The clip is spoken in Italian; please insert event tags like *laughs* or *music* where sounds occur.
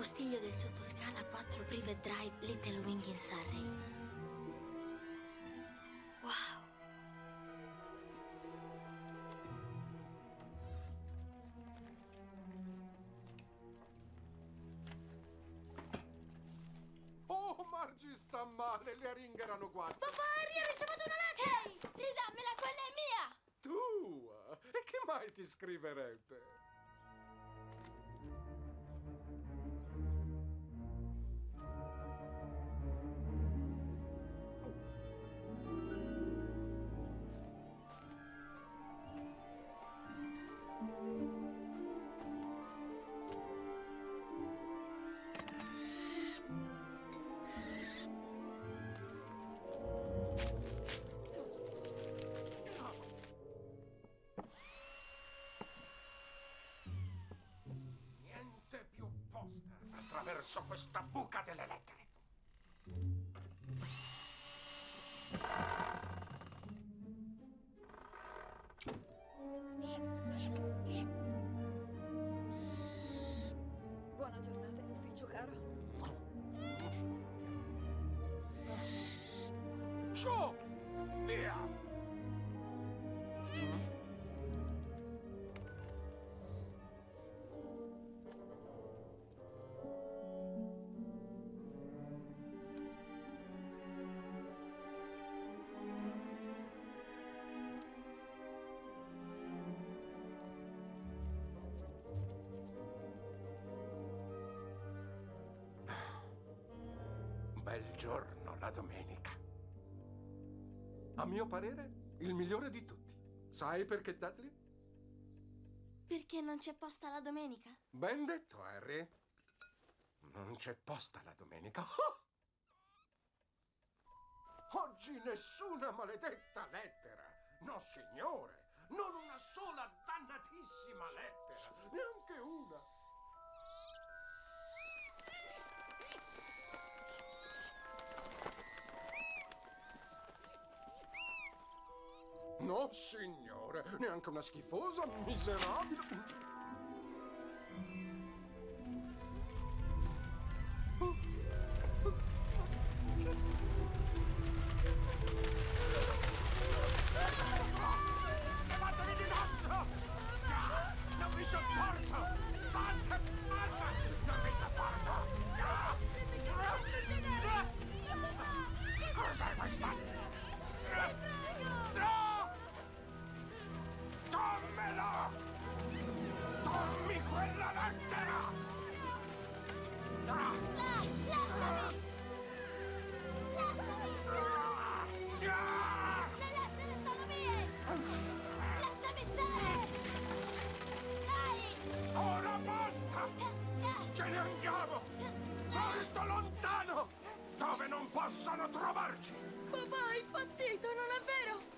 postiglio del sottoscala 4 Privet Drive, Little Wing in Surrey. Wow! Oh, Margie sta male, le aringherano guasti. Papà, Harry ha ricevuto una lettera! Ehi, ridammela, quella è mia! Tua! E che mai ti scriverebbe? Attraverso questa buca delle lettere. Buona giornata in ufficio, caro. Bel giorno la domenica. A mio parere, il migliore di tutti. Sai perché, Dudley? Perché non c'è posta la domenica? Ben detto, Harry. Non c'è posta la domenica. Oh! *laughs* Oggi nessuna maledetta lettera. No, signore. Non una sola dannatissima lettera. Neanche una. No, signore, neanche una schifosa, miserabile... Levatevi di dosso! Non vi sopporto! Basta! Basta! Non vi sopporto! Ah, Cos'è questa? possano trovarci! Papà è impazzito, non è vero?